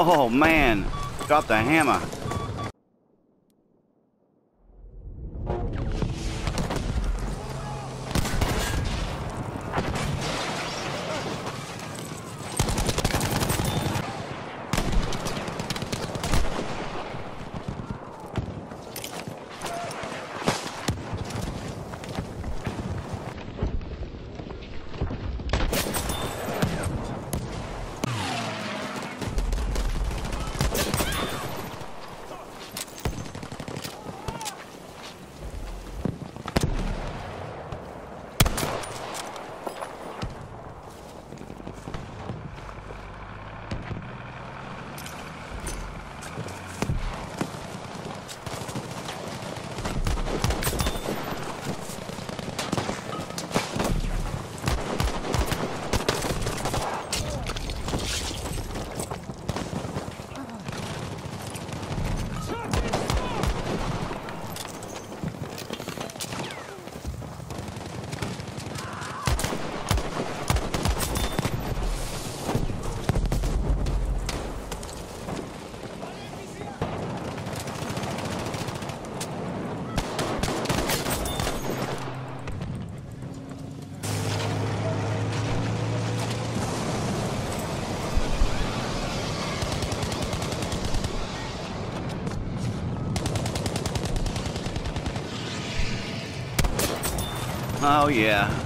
Oh man, got the hammer. Oh yeah.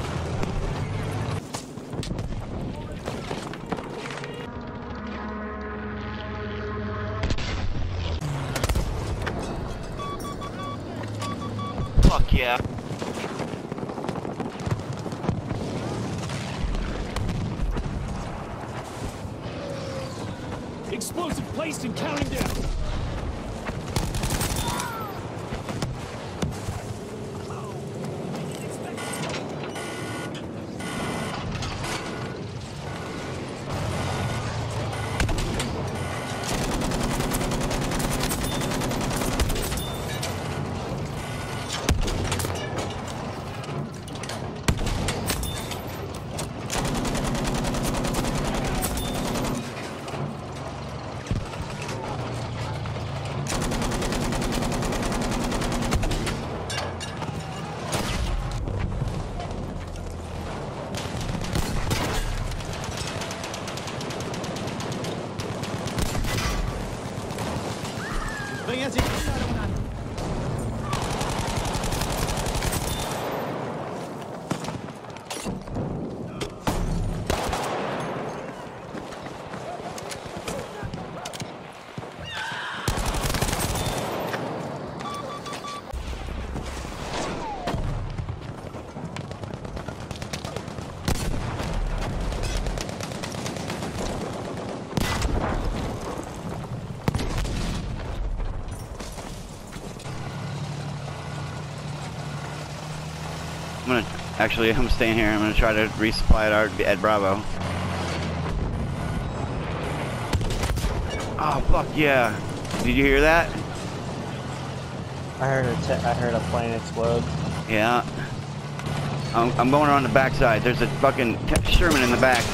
Actually I'm staying here. I'm gonna try to resupply at our at Bravo. Oh fuck yeah! Did you hear that? I heard a te- I heard a plane explode. Yeah. I'm, I'm going around the backside. There's a fucking Sherman in the back.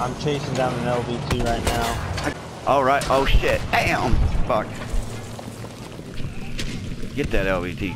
I'm chasing down an LVT right now. All right. Oh shit. Damn. Fuck. Get that LVT.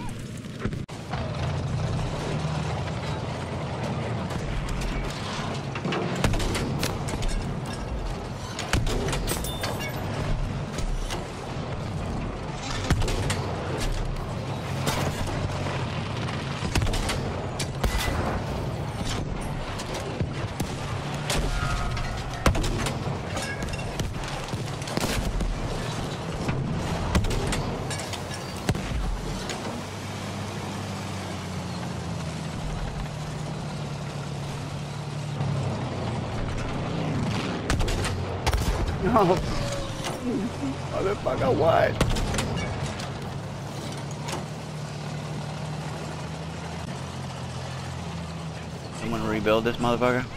No. Motherfucker, what? Someone rebuild this motherfucker?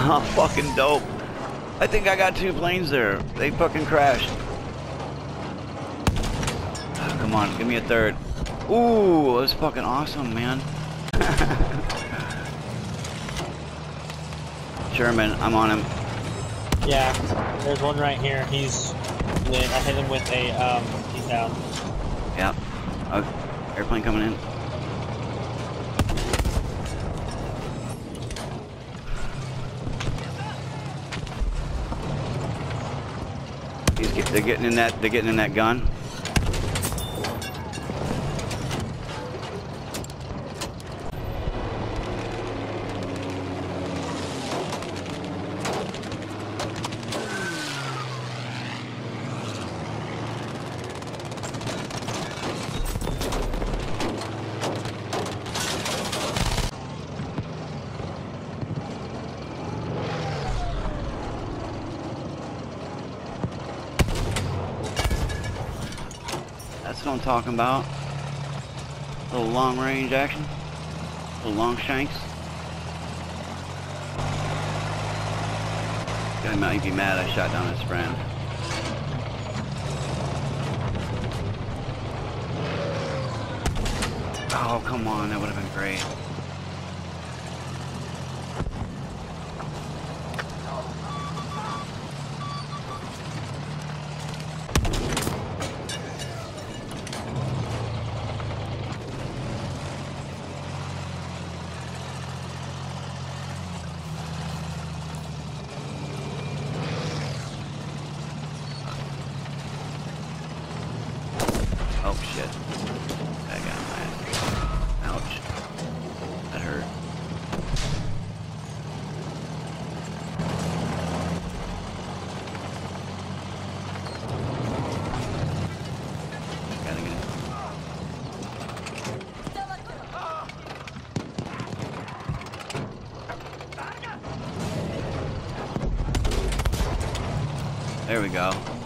Oh, fucking dope. I think I got two planes there. They fucking crashed. Oh, come on, give me a third. Ooh, that's fucking awesome, man. German, I'm on him. Yeah, there's one right here. He's lit. I hit him with a, um, he's down. Airplane coming in. Get, they're getting in that. They're getting in that gun. Talking about. A little long range action. little long shanks. Guy might be mad I shot down his friend. Oh, come on, that would have been great. Oh shit. I got my Ouch. That hurt. Gotta get it. There we go.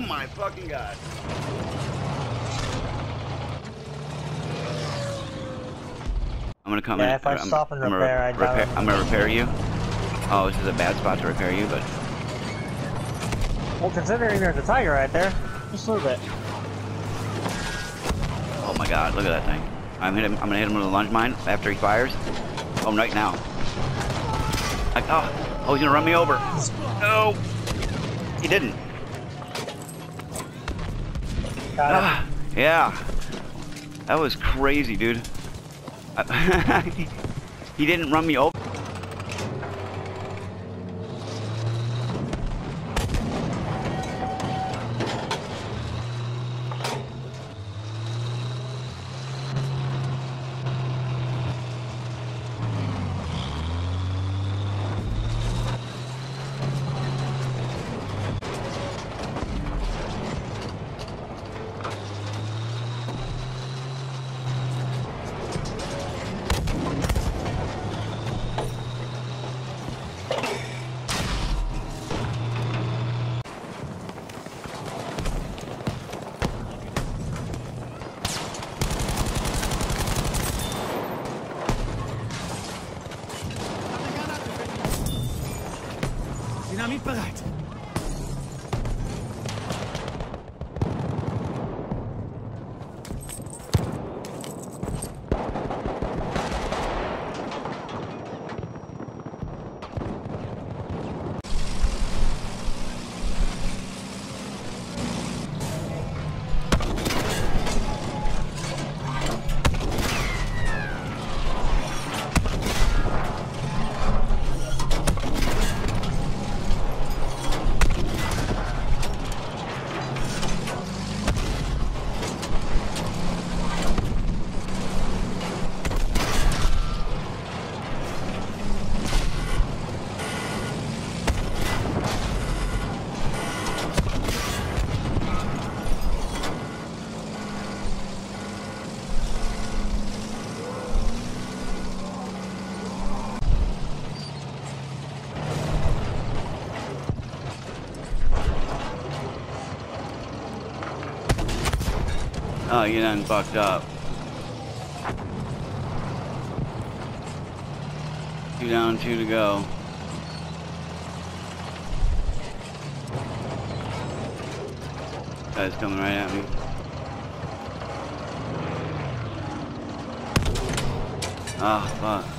Oh fucking god. I'm gonna come Yeah, in. if I I'm, stop and I'm gonna repair, I doubt repair. I'm gonna repair you. Oh, this is a bad spot to repair you, but Well, considering there's a tiger right there, just a little bit. oh my god, look at that thing. I'm hit him. I'm gonna hit him with a lunge mine after he fires. Oh, right now. Like, oh, oh, he's gonna run me over. No, he didn't. Got it. Ah, yeah. That was crazy, dude. he didn't run me over. Dynamit bereit. Oh, you done fucked up. Two down, two to go. Guy's coming right at me. Ah, fuck.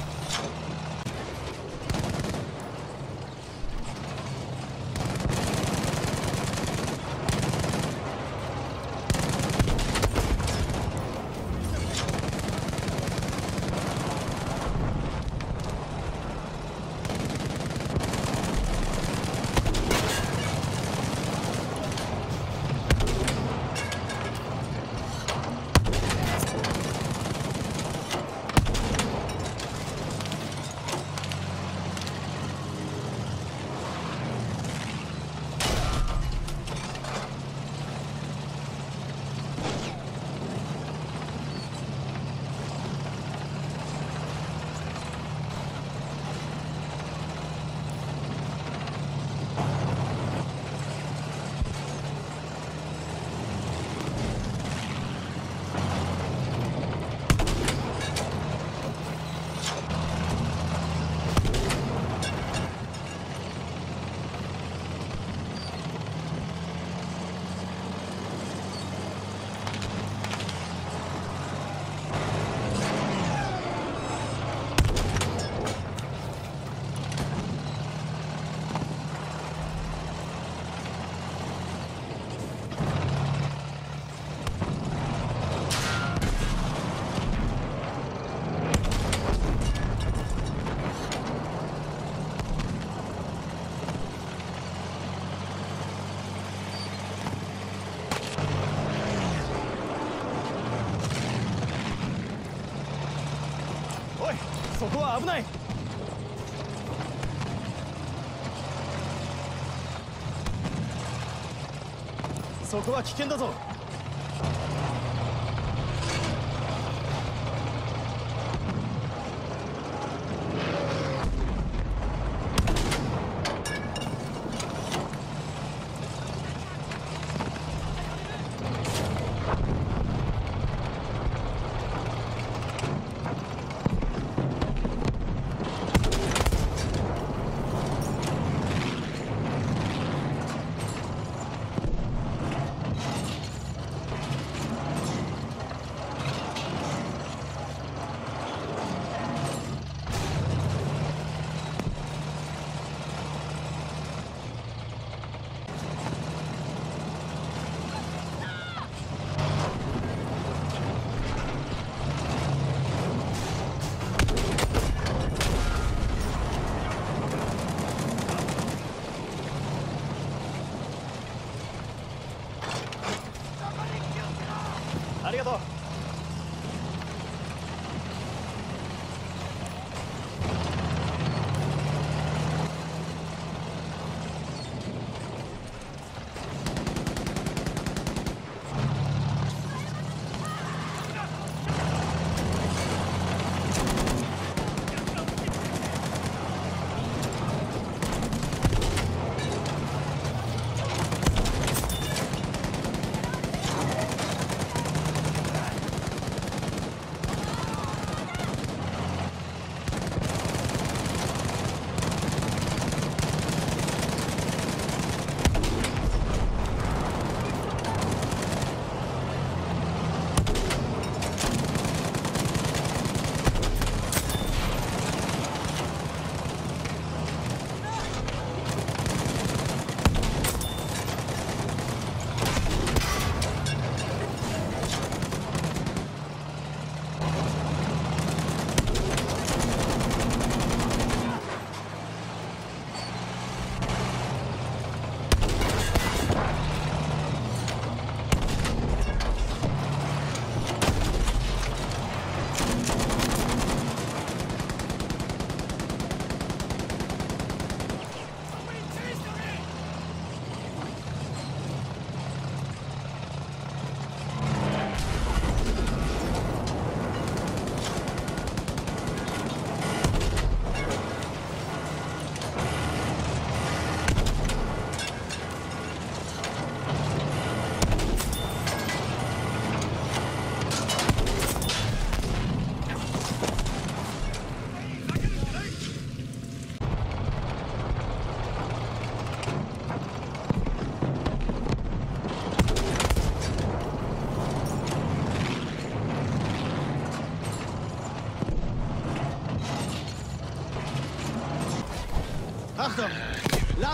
危ない。そこは危険だぞ。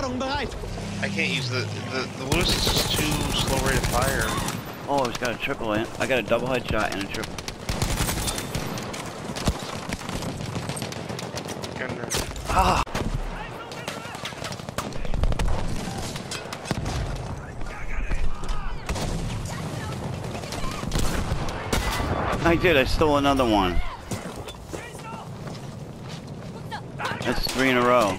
Ladung bereit! I can't use the the the Lewis is just too slow rate of fire. Oh, it's got a triple in. I got a double headshot and a triple. Gunner. Ah! I did. I stole another one. That's three in a row.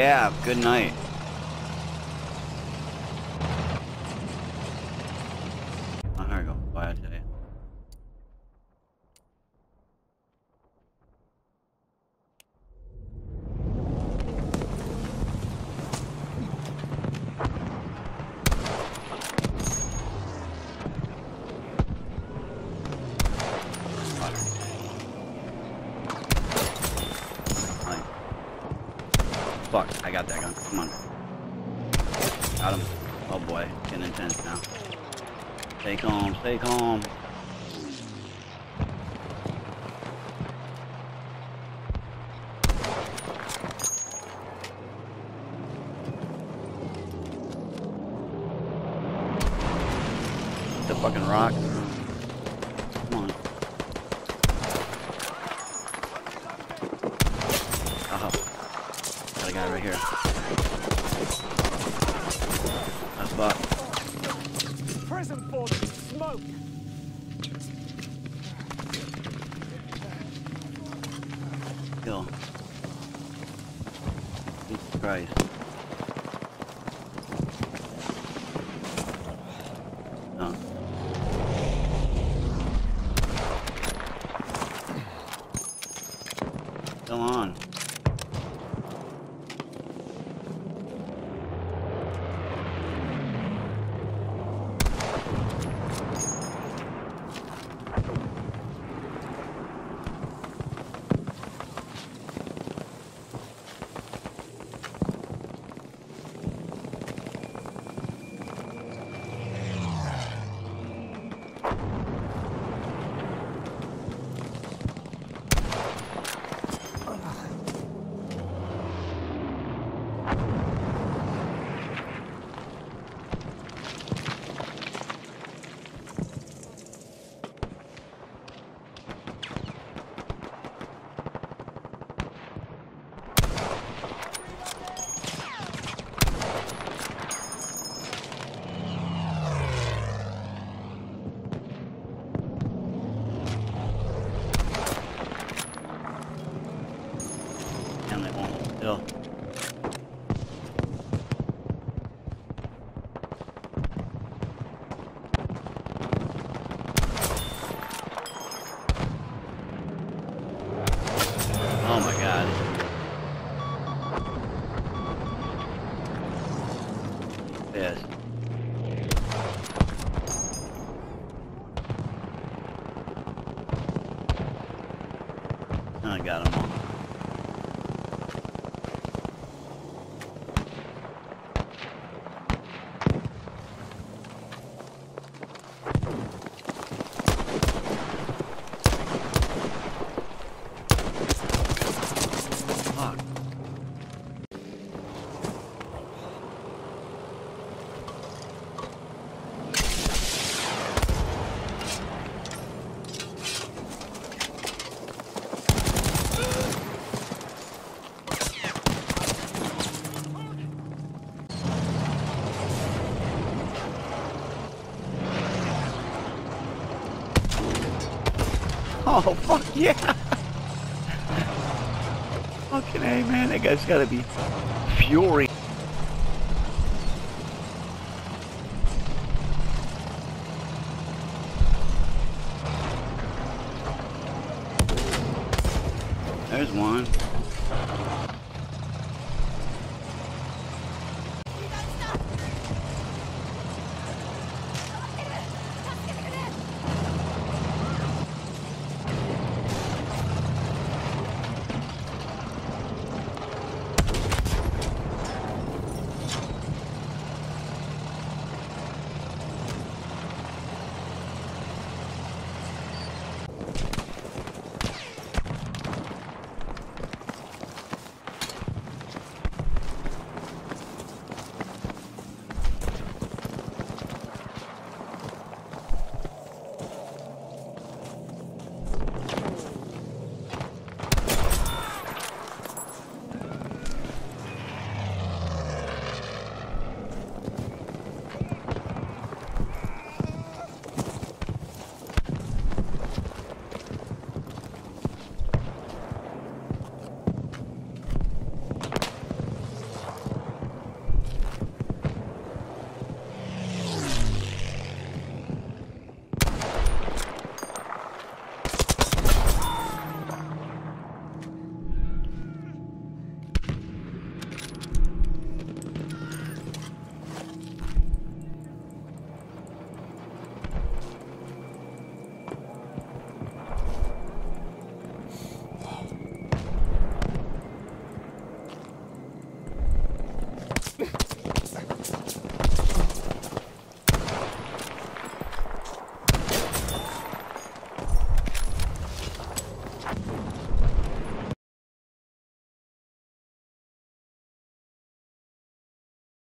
Yeah, good night. Oh, here we go. Bye today. Fine. Fuck, I got that gun. Come on. Got him. Oh boy, getting intense now. Stay calm, stay calm. The fucking rock. Come on. Oh. Got a guy right here. That's Buck. Prison for them! Smoke! Kill. Jesus Christ. Oh, fuck yeah! Fucking A, man. That guy's gotta be fury.